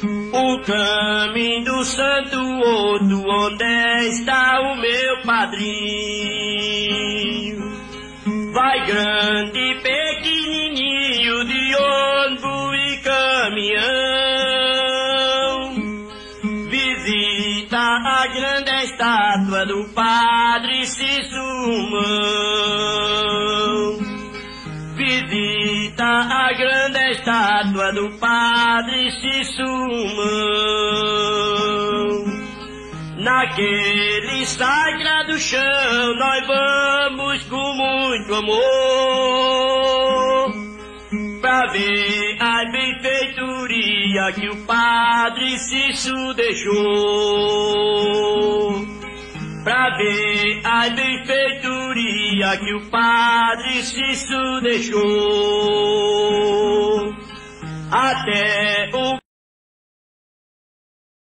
O caminho do santo outro, onde está o meu padrinho? Vai grande pequenininho, de ônibus e caminhão. Visita a grande estátua do Padre Cissumão. Visita a grande estátua do Padre Cissumão. Naquele sagrado chão nós vamos com muito amor Pra ver a benfeitoria que o Padre Cício deixou Pra ver a benfeitoria que o Padre Cício deixou. Até o